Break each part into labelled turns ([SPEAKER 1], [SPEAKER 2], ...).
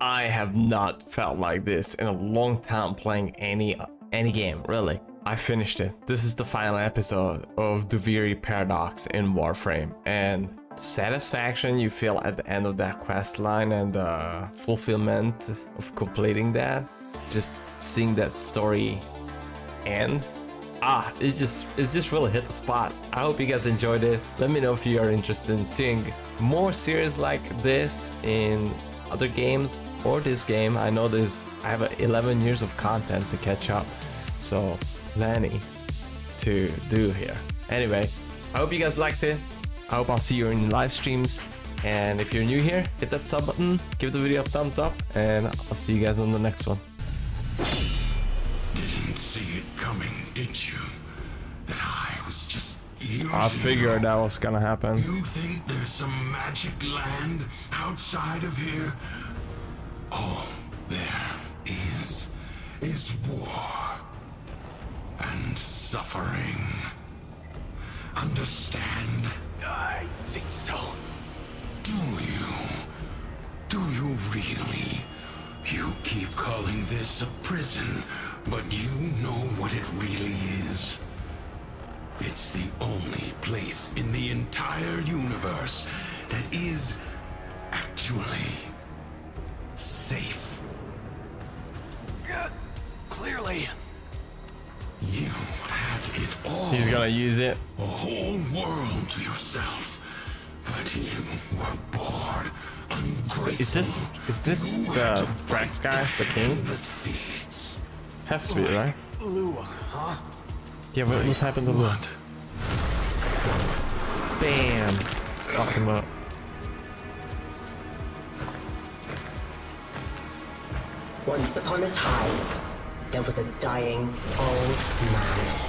[SPEAKER 1] I have not felt like this in a long time playing any any game, really. I finished it. This is the final episode of Duviri Paradox in Warframe. And satisfaction you feel at the end of that quest line and the fulfillment of completing that, just seeing that story end? Ah it just it just really hit the spot. I hope you guys enjoyed it. Let me know if you are interested in seeing more series like this in other games or this game i know there's i have 11 years of content to catch up. So plenty to do here. Anyway i hope you guys liked it. I hope i'll see you in live streams. And if you're new here hit that sub button give the video a thumbs up and i'll see you guys on the next one.
[SPEAKER 2] Didn't see it coming, did you? That I was just using
[SPEAKER 1] i figured that was gonna happen.
[SPEAKER 2] You think there's some magic land outside of here? All there is is war and suffering. Understand? I think so. Do you? Do you really? You keep calling this a prison, but you know what it really is. It's the only place in the entire universe that is actually safe.
[SPEAKER 3] Clearly.
[SPEAKER 2] You had it all.
[SPEAKER 1] he's gonna use it
[SPEAKER 2] a whole world to yourself. But you were bored, ungrateful.
[SPEAKER 1] Is this is this
[SPEAKER 2] You
[SPEAKER 1] the
[SPEAKER 2] had to Thrax
[SPEAKER 1] guy, the king?
[SPEAKER 2] hand that feeds.
[SPEAKER 1] Has to be, right?
[SPEAKER 3] Lua, huh?
[SPEAKER 1] Yeah, what, what happened to Lou?
[SPEAKER 2] What?
[SPEAKER 1] Bam! Fuck him up.
[SPEAKER 4] Once upon a time, there was a dying old man.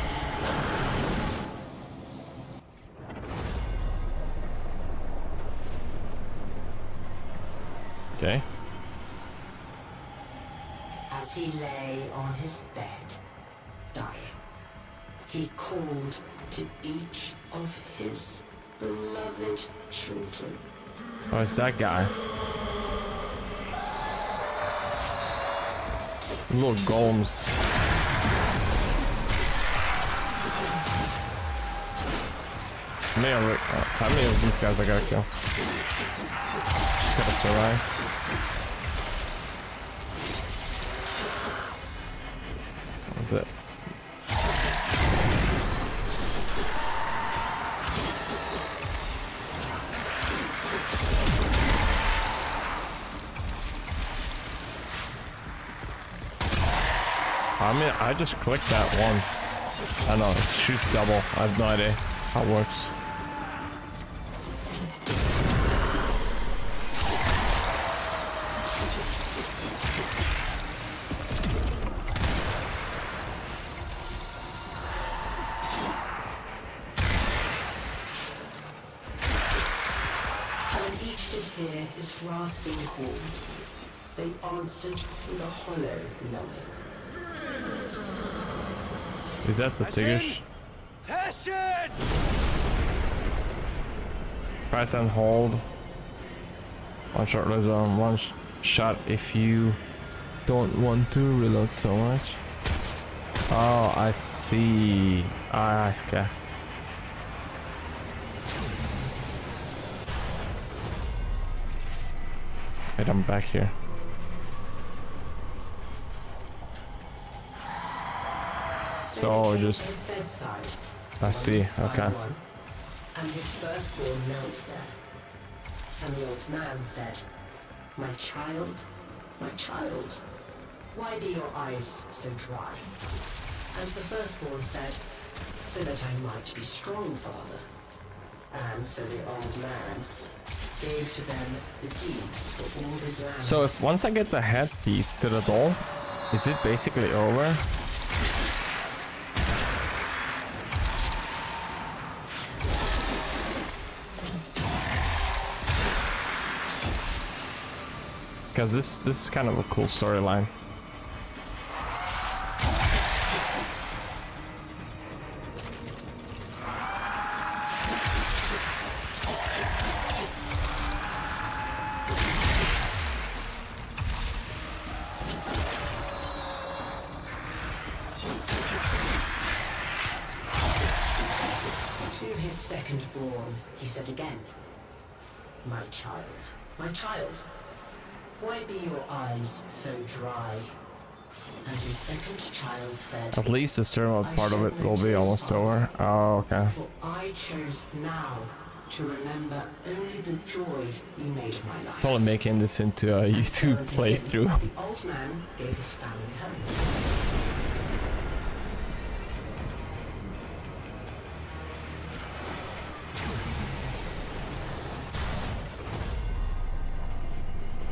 [SPEAKER 1] Okay.
[SPEAKER 4] As he lay on his bed, dying, he called to each of his beloved children.
[SPEAKER 1] Oh, it's that guy. Little golems. Man, are, uh, how many of these guys I gotta kill? Just gotta survive. That's it. I mean, I just clicked that once. I know, it shoots double. I have no idea how it works.
[SPEAKER 4] His rasping call, they answered with a hollow.
[SPEAKER 1] Is that the
[SPEAKER 3] Tigris?
[SPEAKER 1] Press and hold. One shot reload, one sh shot if you don't want to reload so much. Oh, I see. Ah, okay. Wait, I'm back here. So just-
[SPEAKER 4] to his bedside,
[SPEAKER 1] I see. Okay.
[SPEAKER 4] and his firstborn knelt there. And the old man said, My child, my child, why be your eyes so dry? And the firstborn said, So that I might be strong, father. And so the old man gave to them the deeds for all his lands.
[SPEAKER 1] So if once I get the headpiece to the doll, is it basically over? Because this this is kind of a cool storyline. At least the server part of it will be almost over. Oh, okay.
[SPEAKER 4] For I chose now to remember only the joy you made of my life.
[SPEAKER 1] Probably making this into a YouTube
[SPEAKER 4] And to him,
[SPEAKER 1] playthrough.
[SPEAKER 4] The old man gave his family home.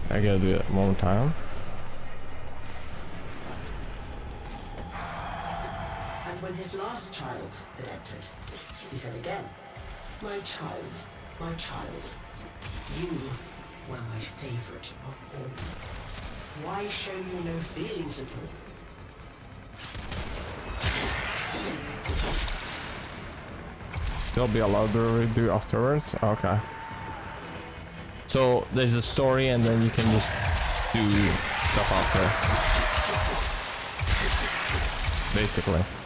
[SPEAKER 1] I gotta do it one more time.
[SPEAKER 4] And his last child had entered, he said again, My child, my child, you were my favorite of all. Why show you no feelings at all?
[SPEAKER 1] There'll be a lot to do afterwards. Okay. So there's a story and then you can just do stuff after. Basically.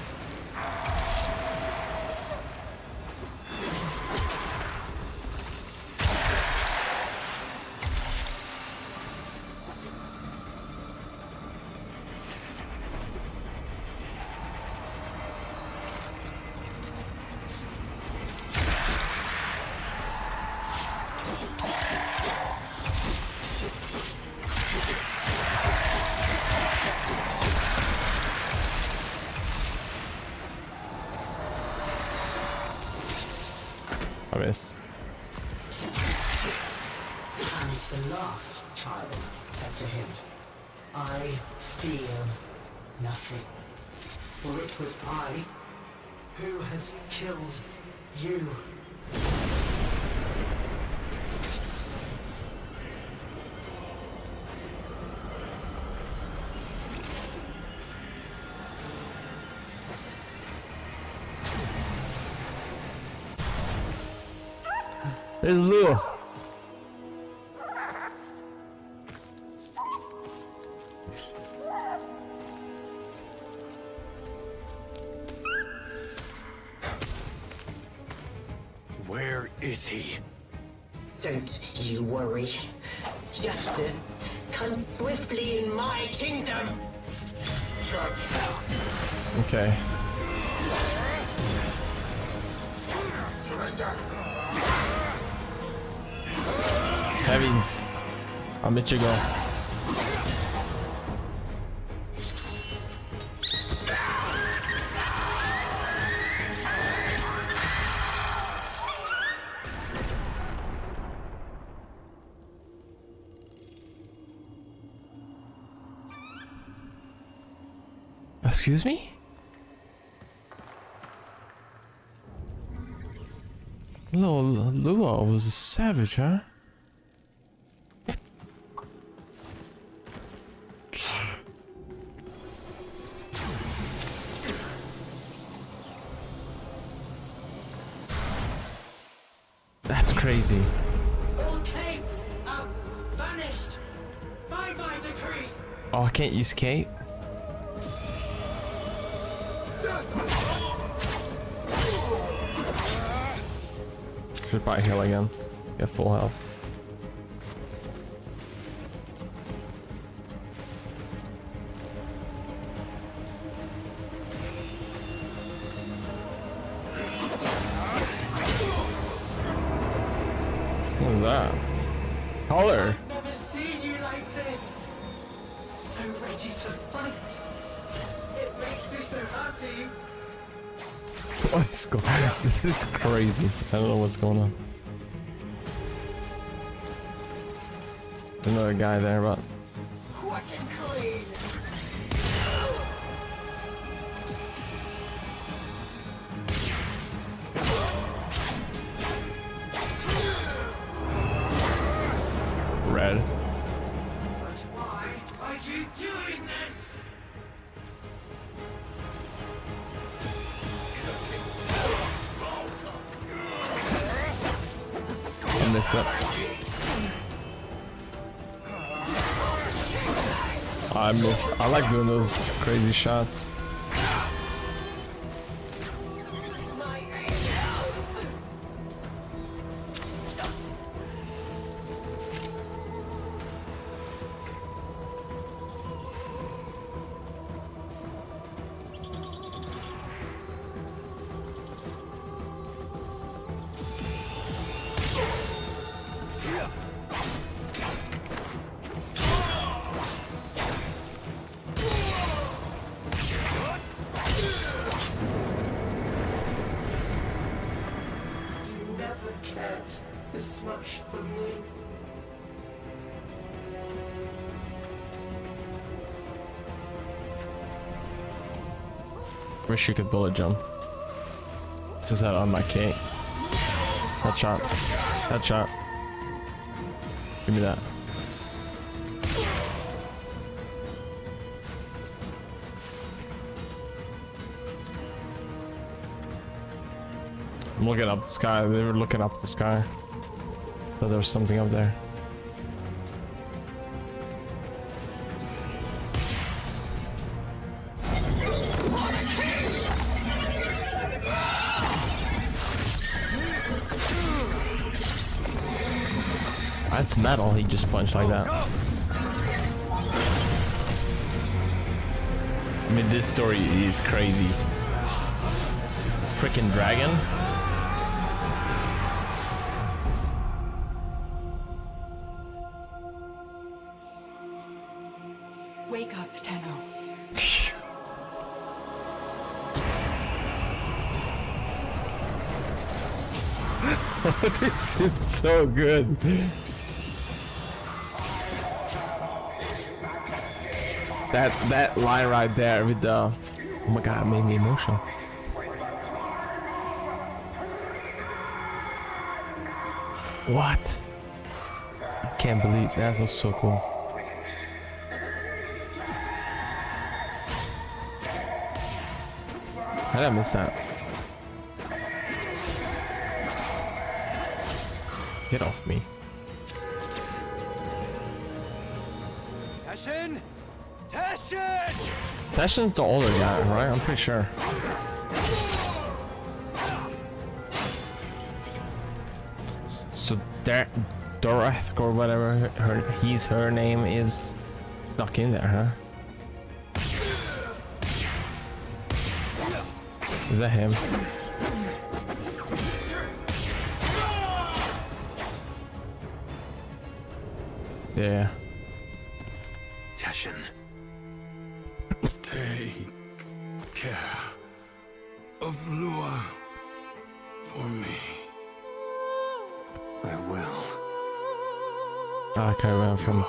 [SPEAKER 1] I missed.
[SPEAKER 4] And the last child said to him, I feel nothing. For it was I who has killed you.
[SPEAKER 1] It's Lou.
[SPEAKER 3] Where is he?
[SPEAKER 4] Don't you worry. Justice comes swiftly in my kingdom.
[SPEAKER 1] Okay. Heavens. I'll let you go. Excuse me? Little Lua was a savage, huh? Can't Kate. Should probably heal again. Get full health. I don't know what's going on. There's another guy there, but red. I missed it. I miss, I like doing those crazy shots.
[SPEAKER 4] Much for me.
[SPEAKER 1] Wish you could bullet jump. This is that on my cake. Headshot. Headshot. Give me that. I'm looking up the sky. They were looking up the sky. But there was something up there. That's metal. He just punched like that. I mean, this story is crazy. Freaking dragon. this is so good. That that line right there with the oh my god, it made me emotional. What? I can't believe that was so cool. How did I miss that? Get off me.
[SPEAKER 3] Teshin! Teshin!
[SPEAKER 1] Teshin's the older guy, right? I'm pretty sure. So that Doroth or whatever her, her he's her name is stuck in there, huh? Is that him? Yeah.
[SPEAKER 2] Teshin. Take care of Lua for me. I will.
[SPEAKER 1] I I went from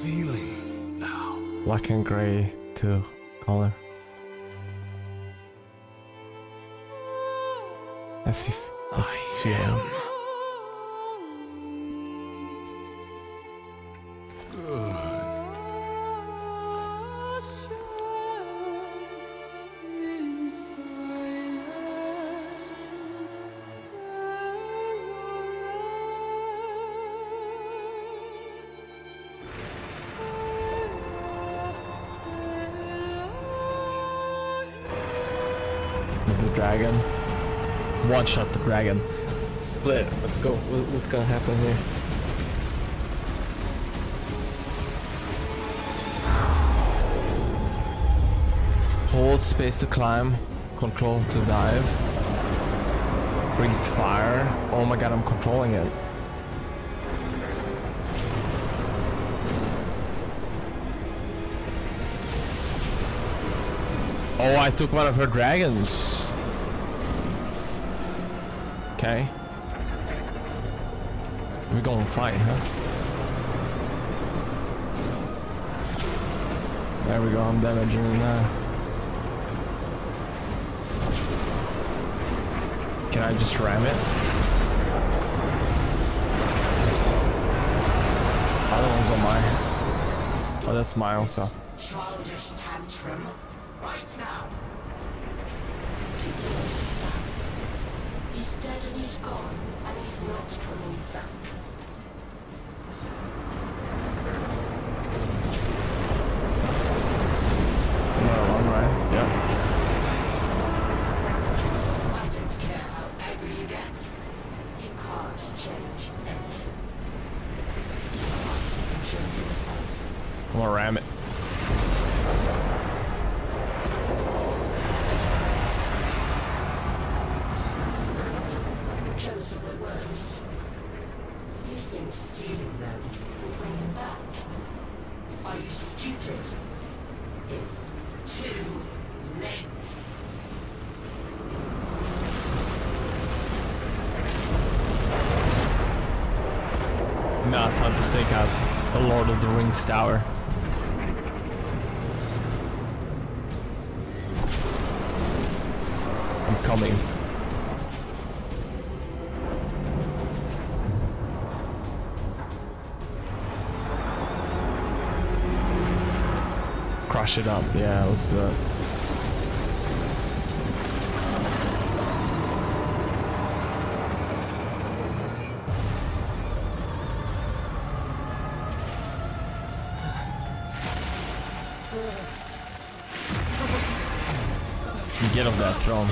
[SPEAKER 2] Feeling now.
[SPEAKER 1] black and gray to color. As if as he's feeling. The dragon. One shot the dragon. Split. Let's go. What's gonna happen here? Hold space to climb. Control to dive. Breathe fire. Oh my god, I'm controlling it. Oh, I took one of her dragons. Okay. We're going to fight, huh? There we go, I'm damaging that. Can I just ram it? Oh, Other one's on mine. Oh, that's mine also.
[SPEAKER 4] Childish tantrum. Right now. Dead and he's gone,
[SPEAKER 1] Now time to take out the Lord of the Rings tower. I'm coming. Crush it up. Yeah, let's do it. Get off that throne.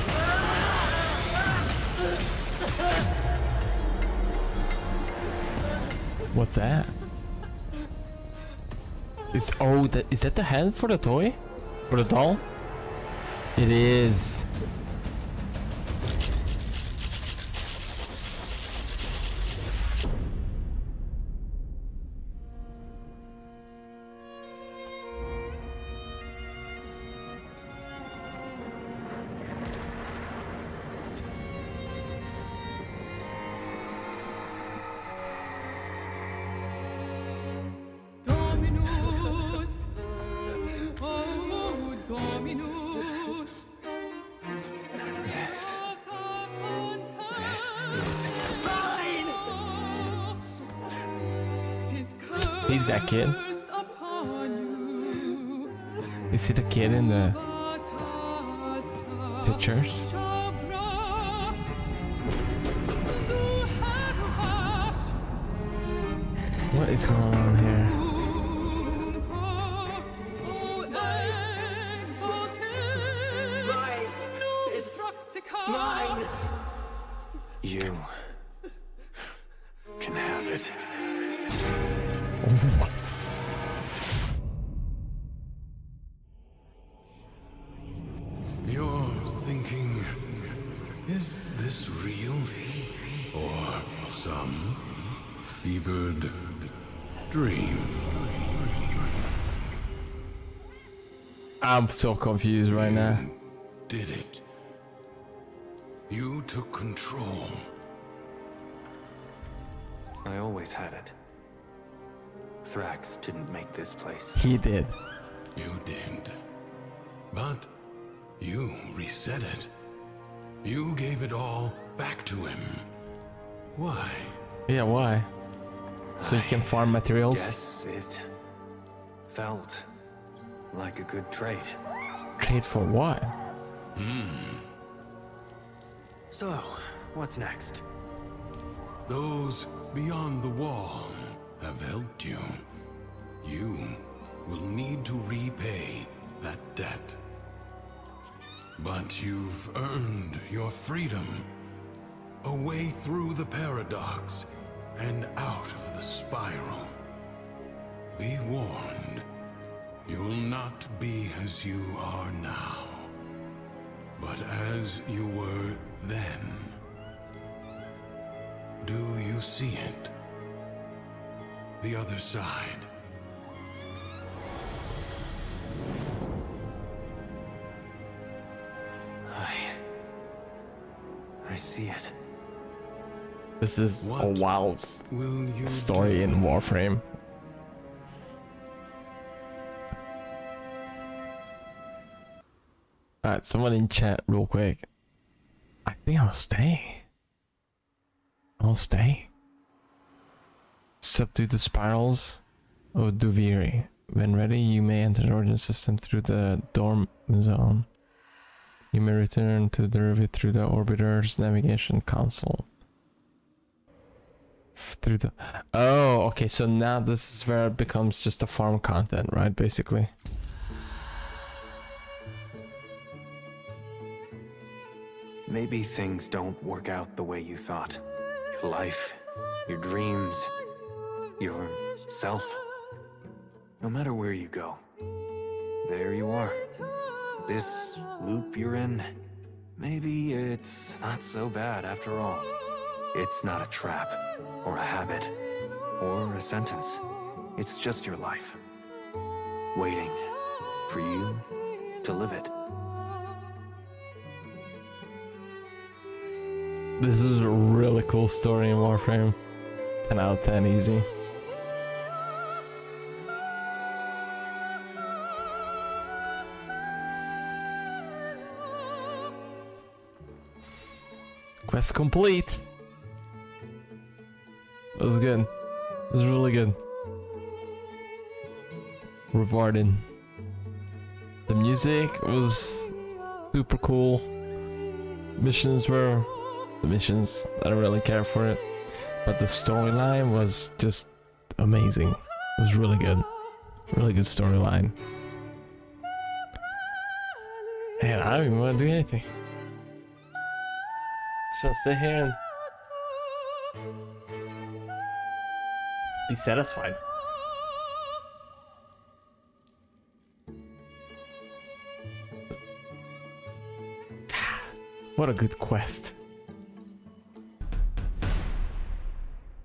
[SPEAKER 1] What's that? Is oh that is that the head for the toy? For the doll? It is.
[SPEAKER 5] Oh,
[SPEAKER 1] He's that kid.
[SPEAKER 5] you.
[SPEAKER 1] Is he the kid in the pictures? What is going on here?
[SPEAKER 2] You can have it. You're thinking, is this real? Or some fevered dream?
[SPEAKER 1] I'm so confused right now.
[SPEAKER 2] Did it? You took control.
[SPEAKER 6] I always had it. Thrax didn't make this place.
[SPEAKER 1] He did.
[SPEAKER 2] You did. But you reset it. You gave it all back to him. Why?
[SPEAKER 1] Yeah, why? So you can farm materials?
[SPEAKER 6] Yes, it felt like a good trade.
[SPEAKER 1] Trade for what? Hmm.
[SPEAKER 6] So, what's next?
[SPEAKER 2] Those beyond the wall have helped you. You will need to repay that debt. But you've earned your freedom. A way through the paradox and out of the spiral. Be warned, you'll not be as you are now, but as you were then. Do you see it? The other side.
[SPEAKER 6] I. I see it.
[SPEAKER 1] This is a wild
[SPEAKER 2] Will you
[SPEAKER 1] story
[SPEAKER 2] do?
[SPEAKER 1] in Warframe. Alright, someone in chat real quick. I'll stay. I'll stay. Subdue the spirals of Duviri. When ready, you may enter the origin system through the dorm zone. You may return to Duviri through the orbiter's navigation console. Through the oh, okay. So now this is where it becomes just a farm content, right? Basically.
[SPEAKER 6] Maybe things don't work out the way you thought. Your life, your dreams, yourself. No matter where you go, there you are. This loop you're in, maybe it's not so bad after all. It's not a trap, or a habit, or a sentence. It's just your life. Waiting for you to live it.
[SPEAKER 1] This is a really cool story in Warframe. 10 out of 10 easy. Quest complete. That was good. That was really good. Rewarding. The music was super cool. Missions were the missions. I don't really care for it. But the storyline was just amazing. It was really good. Really good storyline. Man, I don't even want to do anything. Just sit here and be satisfied. What a good quest.